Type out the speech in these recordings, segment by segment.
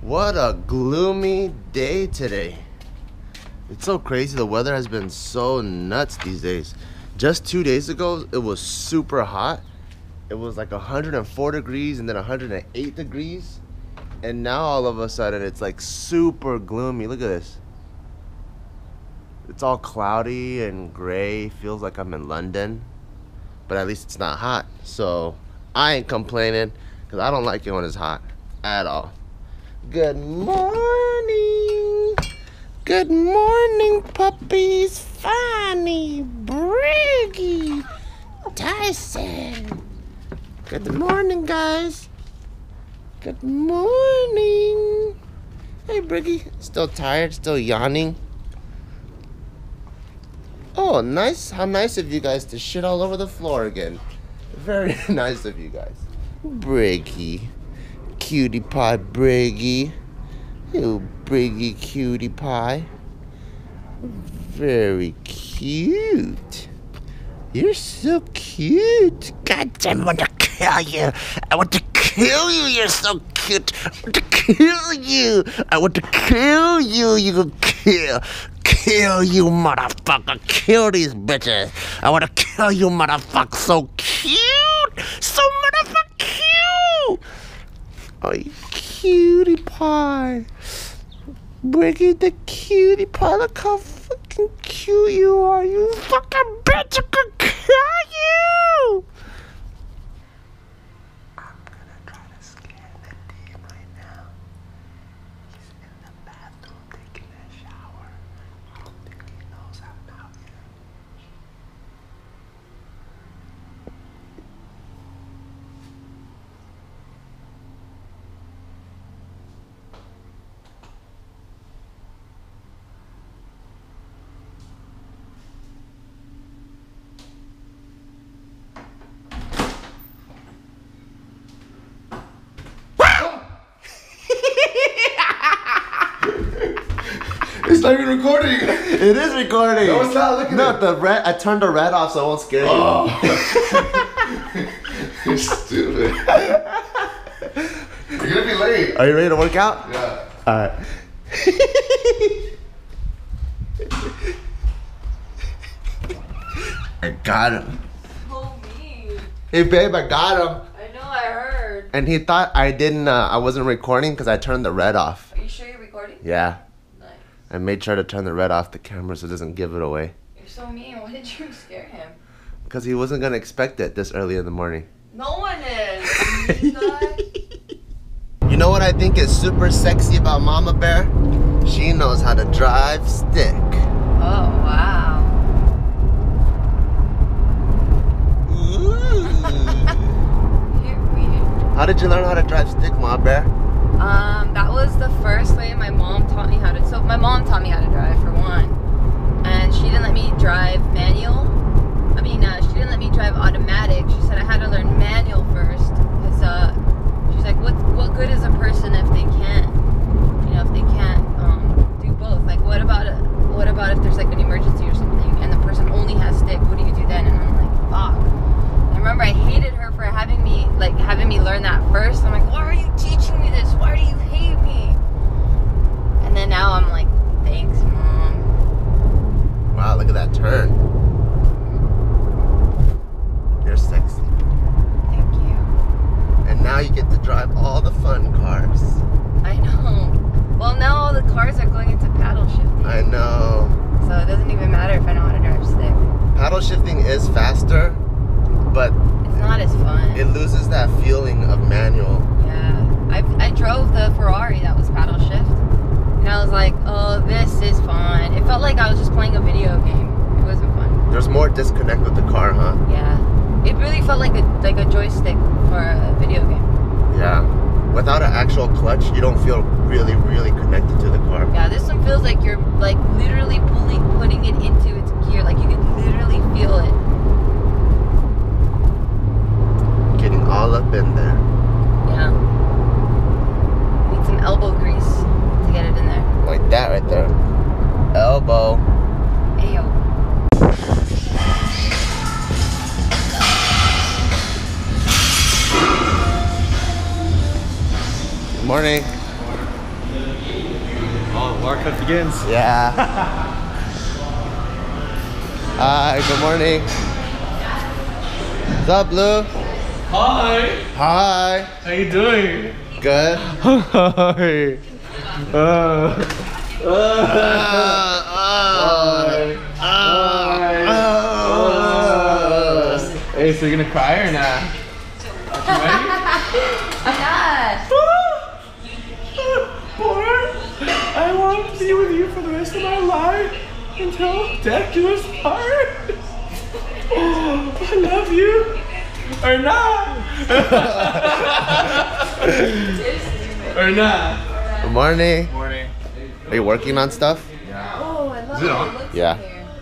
What a gloomy day today. It's so crazy. The weather has been so nuts these days. Just two days ago, it was super hot. It was like 104 degrees and then 108 degrees. And now all of a sudden, it's like super gloomy. Look at this. It's all cloudy and gray. Feels like I'm in London. But at least it's not hot. So I ain't complaining because I don't like it when it's hot at all. Good morning. Good morning, puppies. Fanny, Briggy, Tyson. Good morning, guys. Good morning. Hey, Briggy. Still tired? Still yawning? Oh, nice. How nice of you guys to shit all over the floor again. Very nice of you guys. Briggy. Cutie pie, Briggy. You Briggy cutie pie. Very cute. You're so cute. God damn, I want to kill you. I want to kill you. You're so cute. I want to kill you. I want to kill you. You kill. Kill you, motherfucker. Kill these bitches. I want to kill you, motherfucker. So cute. So motherfucker cute. Oh, cutie pie. Briggy the cutie pie. Look how fucking cute you are. You fucking bitch. I could kill you. I'm gonna try to scare the demon right now. He's in the bathroom taking a shower. I don't think he knows I'm out here. It's not even recording. It is recording. No, it's not. Look at no, it. the red. I turned the red off so I won't scare you. Oh. You're stupid. You're gonna be late. Are you ready to work out? Yeah. All right. I got him. Oh me. Hey, babe, I got him. I know I heard. And he thought I didn't. Uh, I wasn't recording because I turned the red off. Are you sure you're recording? Yeah, Nice. I made sure to turn the red off the camera so it doesn't give it away. You're so mean. Why did you scare him? Because he wasn't gonna expect it this early in the morning. No one is. You. You know what I think is super sexy about Mama Bear? She knows how to drive stick. oh wow. Ooh. How did you learn how to drive stick, Mama Bear? Um, that was the first way my mom taught me how to. So my mom taught me how to drive for one, and she didn't let me drive manual. I mean, uh, she didn't let me drive automatic. She said I had to learn manual first, because uh, she's like, what what good is a person if they can't, you know, if they can't um, do both? Like, what about a, what about if there's like an emergency or something, and the person only has stick? What do you do then? And I'm like, fuck. I remember I hated her for having me like having me learn that first. I'm like, why are you teaching me this? Why do you hate me? And then now I'm like, thanks, mom. Wow, look at that turn. You're sexy. Thank you. And now you get to drive all the fun cars. I know. Well, now all the cars are going into paddle shifting, I know. so it doesn't even matter if I know how to drive stick. Paddle shifting is faster, but It's not as fun. That feeling of manual. yeah. I I drove the Ferrari that was paddle shift, and I was like, oh, this is fun. It felt like I was just playing a video game. It wasn't fun. There's more disconnect with the car, huh? Yeah. It really felt like a like a joystick for a video game. Yeah. Without an actual clutch, you don't feel really, really connected to the car. Yeah, this one feels like you're like literally pulling putting it into its gear. Like you can literally feel it. Getting all up in there. Yeah. Need some elbow grease to get it in there. Like that right there. Elbow. Ayo. Good morning. Oh, water cut begins. Yeah. Hi, good morning. What's up, Blue? Hi. Hi. How you doing? Good. Hi. Uh, Hey, so you're gonna cry or not? You ready? Yes. Or I want to be with you for the rest of my life until death do us part. I love you. Or not. or not. Good morning. Morning. Are you working on stuff? Yeah. Oh, I love Is it how on? looks Yeah.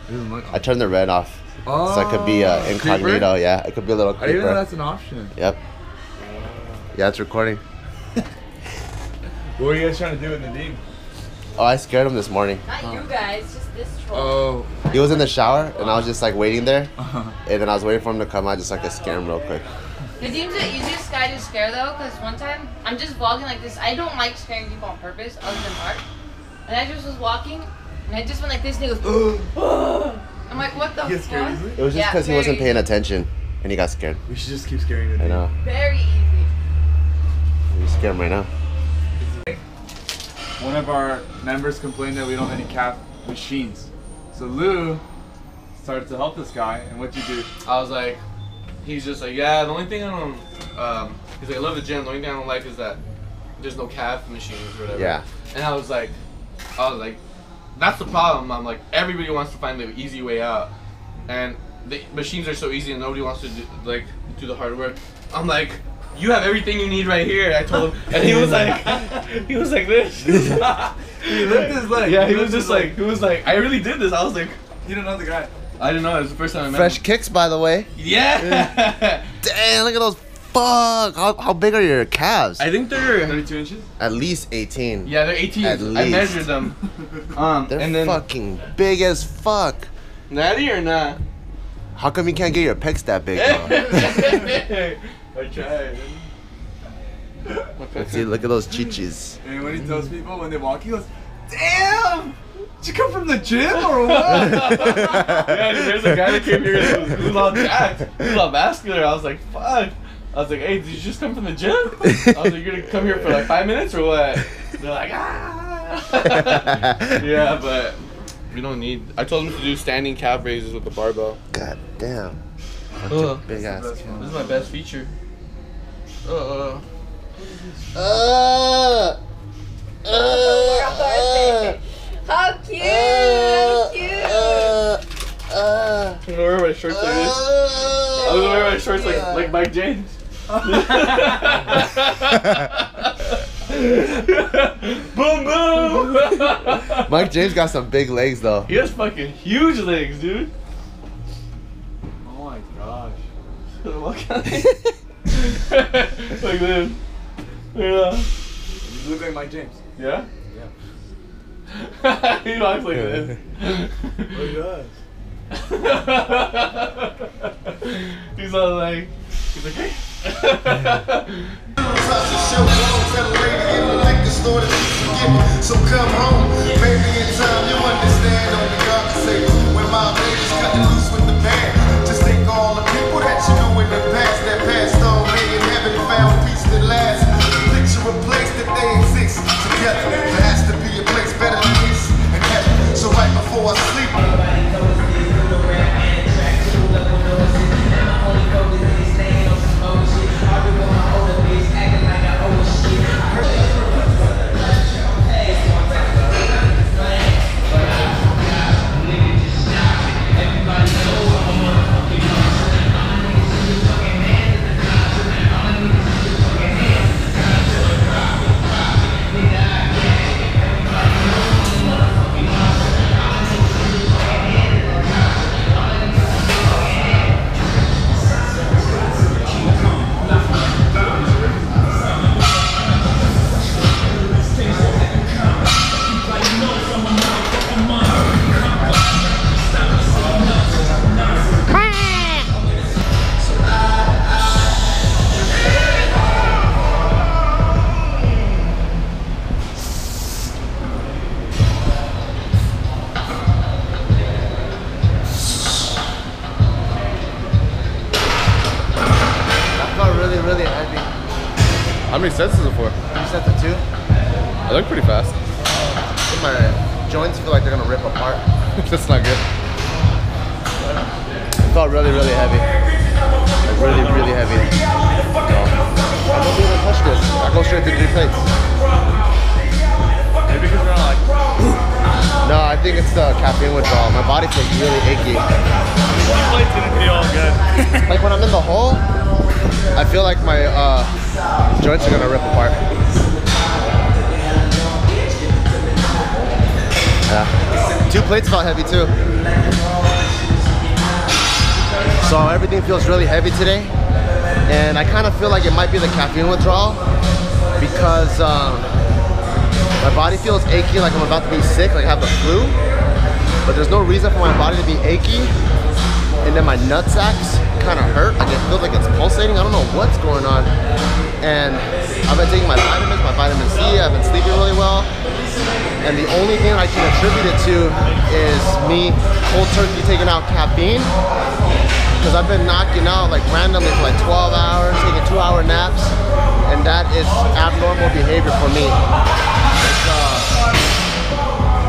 in. I turned the red off. So I could be uh, Oh, incognito. Yeah, it could be a little I didn't know that's an option. Yep. Yeah, it's recording. What were you guys trying to do with Nadim? Oh, I scared him this morning. Not you guys, just this troll. Oh. He was in the shower, and I was just like waiting there, Uh-huh. and then I was waiting for him to come out, just like to scare him real quick. Nadim's the easiest guy to scare though, because one time I'm just vlogging like this. I don't like scaring people on purpose, other than Mark. And I just was walking, and I just went like this, and he goes, I'm like, what the You get scared fuck? easily? It was just Yeah, because he wasn't very paying attention, and he got scared. We should just keep scaring him. I Nadim. know. Very easy. You scare him right now. One of our members complained that we don't have any calf machines. So Lou started to help this guy, and what'd you do? I was like, he's just like, yeah, the only thing I don't, um, he's like, I love the gym, the only thing I don't like is that there's no calf machines or whatever. Yeah. And I was like, I was like, that's the problem. I'm like, everybody wants to find the easy way out. And the machines are so easy and nobody wants to do, like, do the hard work. I'm like, you have everything you need right here. I told him, and he was like, he was like this. he lifted his leg. Yeah, He he was just his leg. like, he was like, I really did this. I was like, You don't know the guy. I didn't know. It was the first time I met Fresh him. kicks, by the way. Yeah. Damn, look at those. Fuck. How, how big are your calves? I think they're 32 inches? At least 18. yeah, they're 18. At least. I least. measured them. Um, They're and then fucking big as fuck. natty or not? How come you can't get your pecs that big, bro? I tried. Let's see, look at those chichis. And when he tells people when they walk, he goes, Damn! Did you come from the gym or what? yeah, dude, there's a guy that came here who was, was all jacked, who was all vascular. I was like, fuck. I was like, hey, did you just come from the gym? I was like, you're gonna come here for like five minutes or what? They're like, ah. yeah, but we don't need. I told him to do standing calf raises with the barbell. God damn. Ugh. Big ass. This is my best feature. Uh, Uh, uh, How cute! uh, How cute! uh, uh, I'm gonna wear my shorts like this. I'm gonna wear my shorts like like Mike James. boom boom. Mike James got some big legs though. he has fucking huge legs, dude. oh my gosh. Look at me. like this. Yeah. You look like Mike James. Yeah. Yeah. he walks like this. Oh, he does. he's all like, he's like, hey. So come home, maybe in time you understand. Only God can say when my baby's cutting loose with the band. Just think all the people that you knew in the past that passed on heaven found peace that lasts. Picture a place that they exist together. There has to be a place better than this in heaven. So right before I sleep. Many sets is it for? You set the two. I look pretty fast. My joints feel like they're gonna rip apart. That's not good. It felt really, really heavy. Like really, really heavy. So, I don't even touch this. I go straight to three plates. Maybe because we're not like No, I think it's the caffeine withdrawal. My body feels really achy. plates didn't feel good. Like when I'm in the hole, I feel like my uh, joints are gonna rip apart. Yeah. Two plates felt heavy too. So everything feels really heavy today. And I kind of feel like it might be the caffeine withdrawal because um, my body feels achy like I'm about to be sick, like I have the flu. But there's no reason for my body to be achy and then my nut sacks kind of hurt. Like it feels like it's pulsating. I don't know what's going on. And I've been taking my vitamins, my vitamin C. I've been sleeping really well. And the only thing I can attribute it to is me cold turkey taking out caffeine. Because I've been knocking out like randomly for like 12 hours, taking two hour naps. And that is abnormal behavior for me.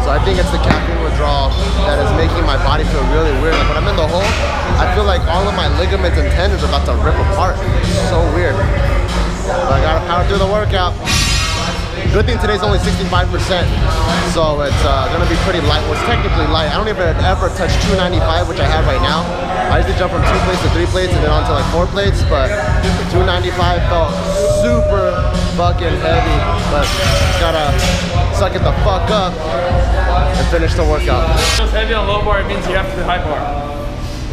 So I think it's the caffeine withdrawal that is making my body feel really weird. Like when I'm in the hole, I feel like all of my ligaments and tendons are about to rip apart. It's so weird. But I gotta power through the workout. Good thing today's only 65%, so it's uh, gonna be pretty light. Well, it's technically light. I don't even ever touch 295, which I have right now. I usually jump from two plates to three plates and then on to like four plates, but 295 felt super fucking heavy. But just gotta suck it the fuck up and finish the workout. If it's heavy on low bar, it means you have to do high bar.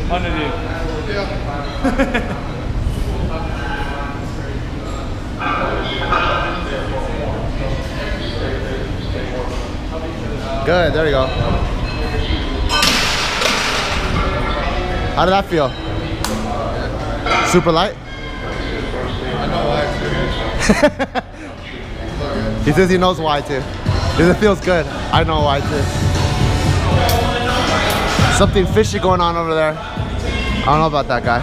Underneath. Good, there you go. How did that feel? Super light? he says he knows why too. It feels good. I know why too. Something fishy going on over there. I don't know about that guy.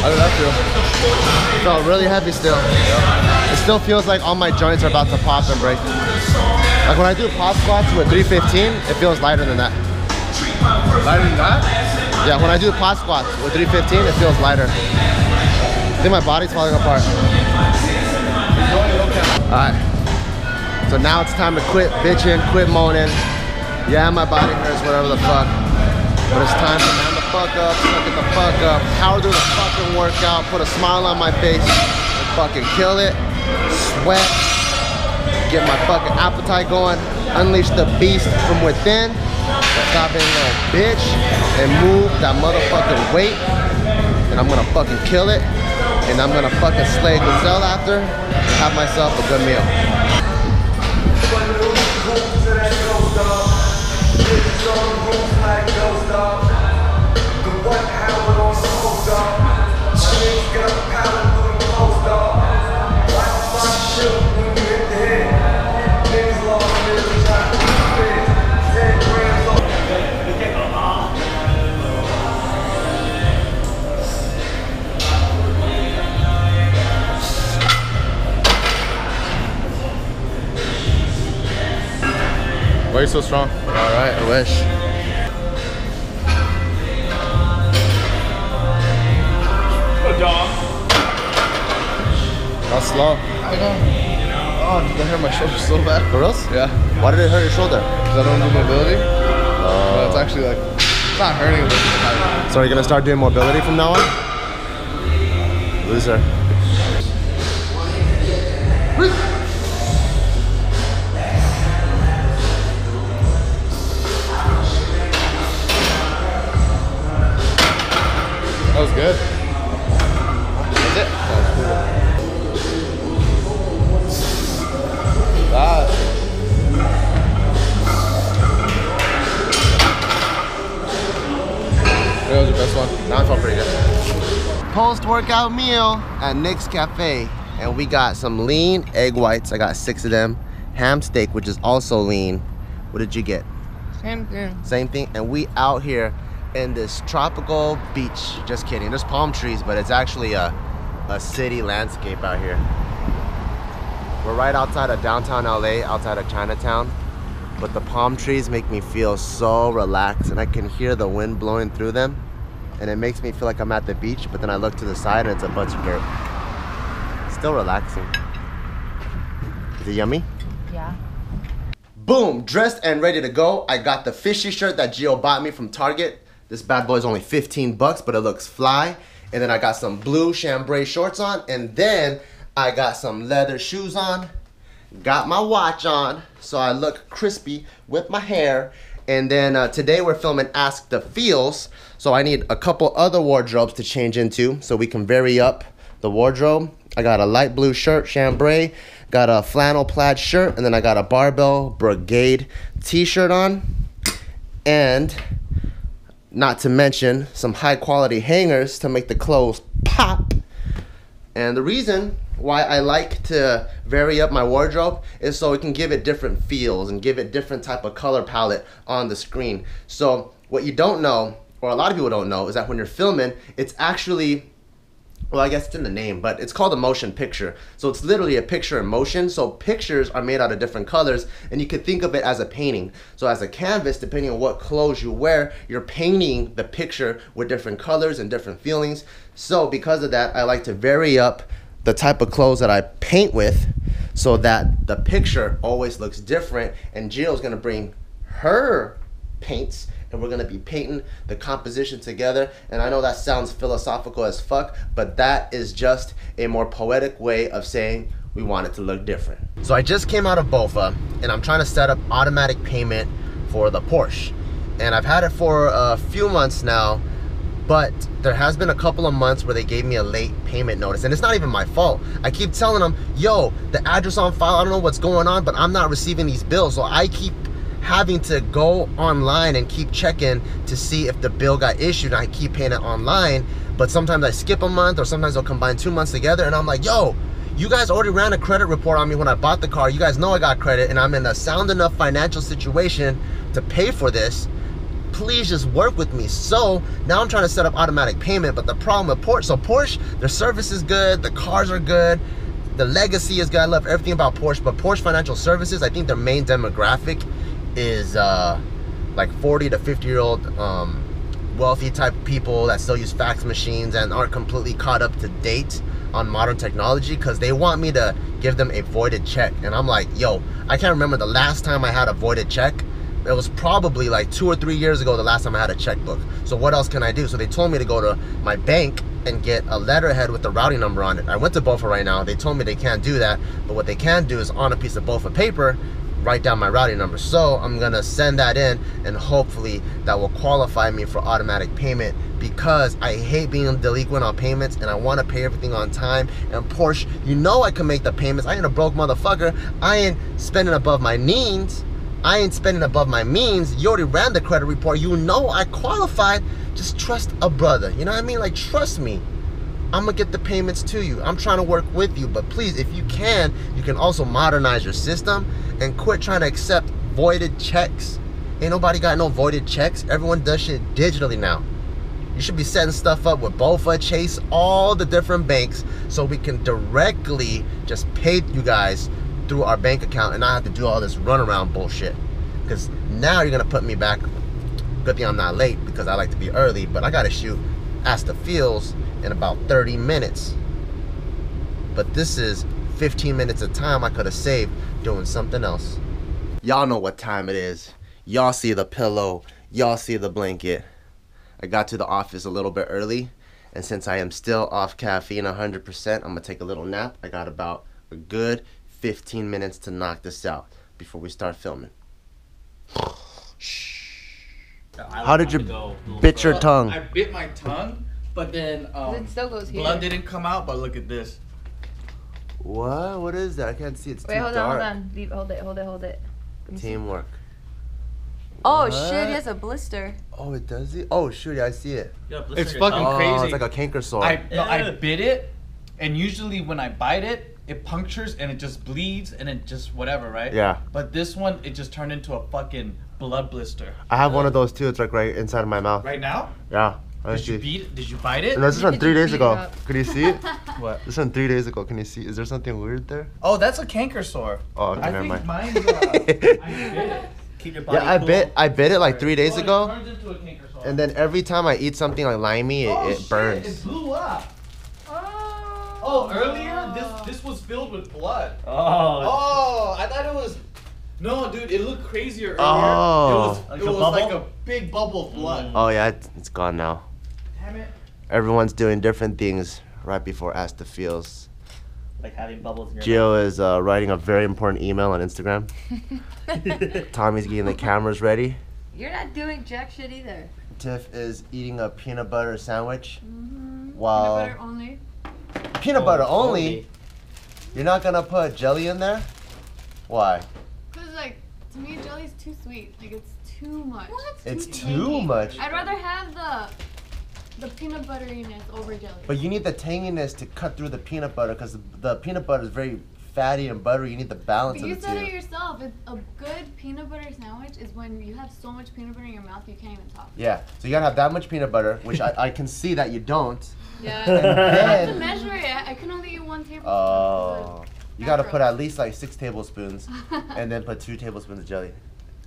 How did that feel? It felt really heavy still. It still feels like all my joints are about to pop and break. Like when I do pop squats with 315, it feels lighter than that. Lighter than that? Yeah, when I do pop squats with 315, it feels lighter. I think my body's falling apart. Alright. So now it's time to quit bitching, quit moaning. Yeah, my body hurts, whatever the fuck. But it's time the fuck up, suck it the fuck up, power through the fucking workout, put a smile on my face, and fucking kill it, sweat, get my fucking appetite going, unleash the beast from within, stop being a bitch, and move that motherfucking weight, and I'm gonna fucking kill it, and I'm gonna fucking slay Gazelle after, have myself a good meal. Why are you so strong? Alright, I wish. That's slow. I know. Oh, dude, that hurt my shoulder so bad. For us? Yeah. Why did it hurt your shoulder? Because I don't do mobility. Oh. But it's actually like, it's not hurting. But it's so are you gonna start doing mobility from now on? Loser. Meal at Nick's Cafe. And we got some lean egg whites. I got six of them. Ham steak, which is also lean. What did you get? Same thing. Same thing. And we out here in this tropical beach. Just kidding. There's palm trees, but it's actually a, a city landscape out here. We're right outside of downtown LA, outside of Chinatown. But the palm trees make me feel so relaxed and I can hear the wind blowing through them. And it makes me feel like I'm at the beach, but then I look to the side and it's a bunch of dirt. Still relaxing. Is it yummy? Yeah. Boom, dressed and ready to go. I got the fishy shirt that Geo bought me from Target. This bad boy is only 15 bucks, but it looks fly. And then I got some blue chambray shorts on. And then I got some leather shoes on. Got my watch on, so I look crispy with my hair. And then uh, today we're filming Ask the Feels. So I need a couple other wardrobes to change into so we can vary up the wardrobe. I got a light blue shirt, chambray, got a flannel plaid shirt, and then I got a barbell brigade t-shirt on. And not to mention some high quality hangers to make the clothes pop. And the reason why I like to vary up my wardrobe is so it can give it different feels and give it different type of color palette on the screen. So what you don't know, or a lot of people don't know, is that when you're filming, it's actually well, I guess it's in the name, but it's called a motion picture. So it's literally a picture in motion. So pictures are made out of different colors, and you could think of it as a painting. So as a canvas, depending on what clothes you wear, you're painting the picture with different colors and different feelings. So because of that, I like to vary up the type of clothes that I paint with so that the picture always looks different. And Jill's gonna bring her paints and we're gonna be painting the composition together. And I know that sounds philosophical as fuck, but that is just a more poetic way of saying we want it to look different. So I just came out of BOFA and I'm trying to set up automatic payment for the Porsche. And I've had it for a few months now, but there has been a couple of months where they gave me a late payment notice and it's not even my fault i keep telling them yo the address on file i don't know what's going on but i'm not receiving these bills so i keep having to go online and keep checking to see if the bill got issued i keep paying it online but sometimes i skip a month or sometimes i'll combine two months together and i'm like yo you guys already ran a credit report on me when i bought the car you guys know i got credit and i'm in a sound enough financial situation to pay for this please just work with me. So now I'm trying to set up automatic payment, but the problem with Porsche, so Porsche, their service is good, the cars are good, the legacy is good. I love everything about Porsche, but Porsche Financial Services, I think their main demographic is uh, like 40 to 50 year old um, wealthy type people that still use fax machines and aren't completely caught up to date on modern technology because they want me to give them a voided check. And I'm like, yo, I can't remember the last time I had a voided check it was probably like two or three years ago the last time I had a checkbook. So what else can I do? So they told me to go to my bank and get a letterhead with the routing number on it. I went to BOFA right now. They told me they can't do that, but what they can do is on a piece of BOFA paper, write down my routing number. So I'm gonna send that in and hopefully that will qualify me for automatic payment because I hate being delinquent on payments and I wanna pay everything on time. And Porsche, you know I can make the payments. I ain't a broke motherfucker. I ain't spending above my means. I ain't spending above my means. You already ran the credit report. You know I qualified. Just trust a brother. You know what I mean? Like, trust me. I'm gonna get the payments to you. I'm trying to work with you. But please, if you can, you can also modernize your system and quit trying to accept voided checks. Ain't nobody got no voided checks. Everyone does shit digitally now. You should be setting stuff up with BOFA, Chase, all the different banks so we can directly just pay you guys through our bank account and not have to do all this runaround bullshit. Because now you're gonna put me back. Good thing I'm not late because I like to be early, but I gotta shoot Ask the Feels in about 30 minutes. But this is 15 minutes of time I could have saved doing something else. Y'all know what time it is. Y'all see the pillow. Y'all see the blanket. I got to the office a little bit early, and since I am still off caffeine 100%, I'm gonna take a little nap. I got about a good 15 minutes to knock this out before we start filming. How did you bit your tongue? I bit my tongue But then um, it still goes here. blood didn't come out. But look at this. What? What is that? I can't see. It's Wait, too hold dark. on, hold on. Leave, hold it, hold it, hold it. Let me see. Teamwork. Oh What? shit, he has a blister. Oh, it does it? Oh, shoot, yeah, I see it. Yeah, It's fucking Oh, crazy. it's like a canker sore. I no, I bit it, and usually when I bite it, it punctures and it just bleeds and it just whatever, right? Yeah. But this one, it just turned into a fucking blood blister. I have one of those too. It's like right inside of my mouth. Right now? Yeah. I Did you see. beat? Did you bite it? No, this is from three days ago. up? Can you see it? What? This is from three days ago. Can you see? Is there something weird there? Oh, that's a canker sore. Oh, okay, I never think mind. mine's. Uh, I bit it. Keep your body Yeah, I cool. bit I bit it like three days Oh, it ago, turns into a canker sore. and then every time I eat something like limey, it, oh, it shit, burns. It blew up. Oh. Oh, earlier this this was filled with blood. Oh. Oh, I thought it was. No, dude, it looked crazier earlier. Oh. It was, Like it a was like a big bubble of blood. Oh yeah, it's, it's gone now. Damn it. Everyone's doing different things right before Ask the Feels. Like having bubbles in your Geo is uh, writing a very important email on Instagram. Tommy's getting the cameras ready. You're not doing jack shit either. Tiff is eating a peanut butter sandwich. Mm-hmm. While Peanut butter only. peanut butter Oh, only. only. You're not gonna put jelly in there? Why? Cause like to me jelly's too sweet. Like it's too much. What? It's too much. I'd rather have the the peanut butteriness over jelly. But you need the tanginess to cut through the peanut butter because the, the peanut butter is very fatty and buttery. You need the balance But you of the said it yourself. It's a good peanut butter sandwich is when you have so much peanut butter in your mouth you can't even talk. Yeah, so you gotta have that much peanut butter, which I, I can see that you don't. Yeah. I have to measure it. I can only eat one tablespoon. oh, you gotta put at least like six tablespoons, and then put two tablespoons of jelly.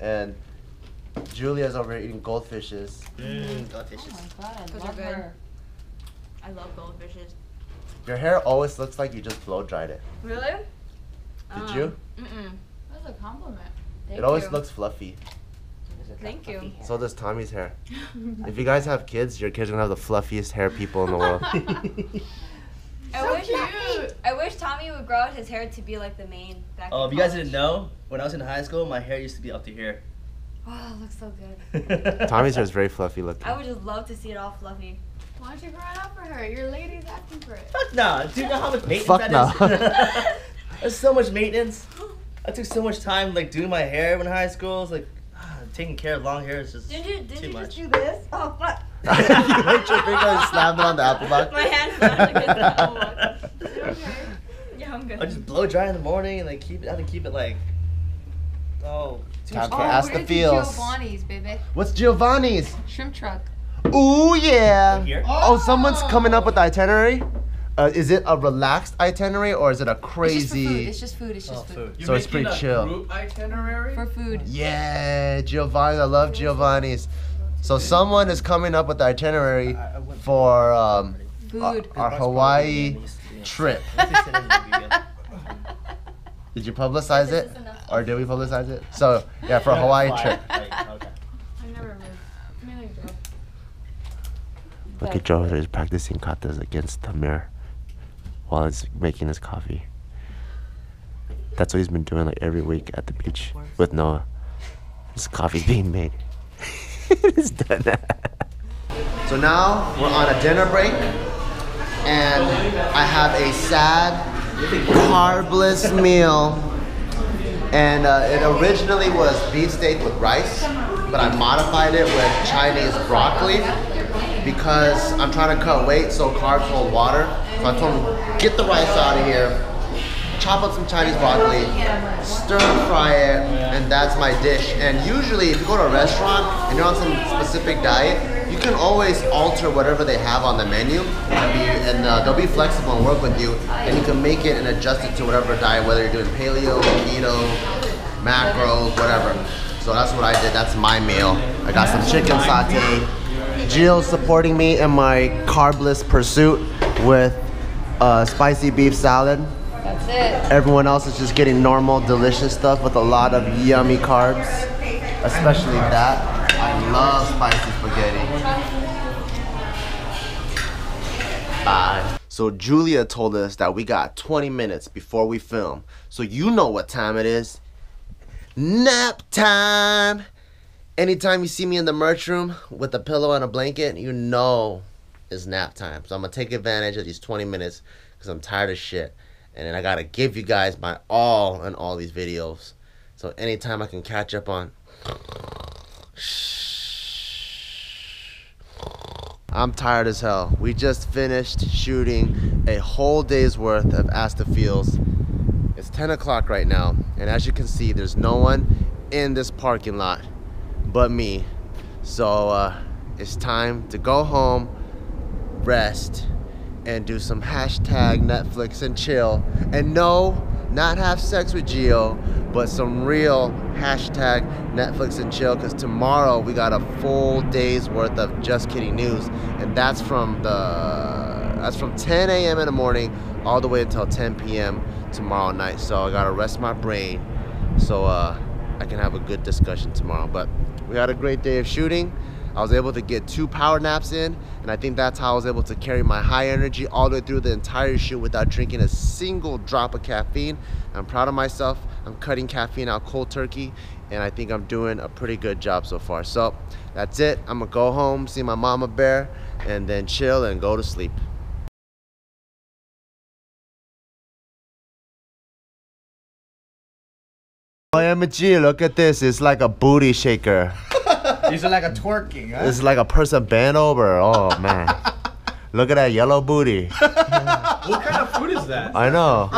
And Julia's over here eating goldfishes. Mm, goldfishes. Oh my god, I Those are love good. her. I love goldfishes. Your hair always looks like you just blow dried it. Really? Did Um, you? Mm-mm. That's a compliment. Thank it always you. looks fluffy. Thank you. So does Tommy's hair. if you guys have kids, your kids are gonna have the fluffiest hair people in the world. I So wish cute. I wish Tommy would grow out his hair to be like the main back Oh, in if you guys didn't know, when I was in high school, my hair used to be up to here. Oh, it looks so good. Tommy's hair is very fluffy looking. I would just love to see it all fluffy. Why don't you grow it out for her? Your lady's asking for it. Fuck nah. Do you know how much maintenance Fuck that nah. is? There's so much maintenance. I took so much time like doing my hair when high school. It's like ah, taking care of long hair is just Didn't you? Didn't too you much. just do this? Oh fuck! you hit your finger and slammed it on the apple box. My hand fell against the apple box. Yeah, I'm good. I just blow dry in the morning and like keep it. I have to keep it like oh too Time much for care. Ask we're the Feels. Giovanni's, baby. What's Giovanni's? Shrimp truck. Ooh yeah. Here? Oh, someone's coming up with the itinerary. Uh, is it a relaxed itinerary or is it a It's just food. crazy? It's just food. It's just Oh, food. food. You So it's pretty a chill. Group itinerary. For food. Yeah, Giovanni. I love Giovanni's. So someone is coming up with the itinerary I- I went- for um, Food. our, our His box probably Hawaii used to be- trip. Once they sit in, it'll be good. Did you publicize This it, is enough. Or did we publicize it? So yeah, for a Hawaii trip. Like, okay. I never moved. I mean, like, drove. Look at Joe. He's practicing katas against the mirror while he's making his coffee. That's what he's been doing like every week at the beach with Noah. His coffee's being made. he's done. so now we're on a dinner break, and I have a sad, carbless meal. And uh, it originally was beef steak with rice, but I modified it with Chinese broccoli because I'm trying to cut weight, so carbs hold water. So I told him, get the rice out of here, chop up some Chinese broccoli, stir fry it, and that's my dish. And usually, if you go to a restaurant and you're on some specific diet, you can always alter whatever they have on the menu, and, be, and uh, they'll be flexible and work with you, and you can make it and adjust it to whatever diet, whether you're doing paleo, keto, macros, whatever. So that's what I did. That's my meal. I got some chicken saute. Jill supporting me in my carbless pursuit with uh, spicy beef salad. That's it. Everyone else is just getting normal, delicious stuff with a lot of yummy carbs, especially that. I love spicy spaghetti. Bye. So Julia told us that we got 20 minutes before we film. So you know what time it is. Nap time. Anytime you see me in the merch room with a pillow and a blanket, you know is nap time. So I'm gonna take advantage of these 20 minutes because I'm tired of shit. And then I gotta give you guys my all in all these videos. So anytime I can catch up on. I'm tired as hell. We just finished shooting a whole day's worth of Ask the Feels. It's 10 o'clock right now, and as you can see, there's no one in this parking lot but me. So uh, it's time to go home, rest, and do some hashtag Netflix and chill. And no, not have sex with Geo, but some real hashtag Netflix and chill. Because tomorrow we got a full day's worth of Just Kidding news, and that's from the that's from 10 a.m. in the morning all the way until 10 p.m. tomorrow night. So I gotta rest my brain, so uh, I can have a good discussion tomorrow. But we had a great day of shooting. I was able to get two power naps in, and I think that's how I was able to carry my high energy all the way through the entire shoot without drinking a single drop of caffeine. I'm proud of myself. I'm cutting caffeine out cold turkey, and I think I'm doing a pretty good job so far. So that's it. I'm gonna go home, see my mama bear, and then chill and go to sleep. Miami G, look at this. It's like a booty shaker. These are like a twerking, huh? It's like a person bent over. Oh man. Look at that yellow booty. what kind of food is that? I know.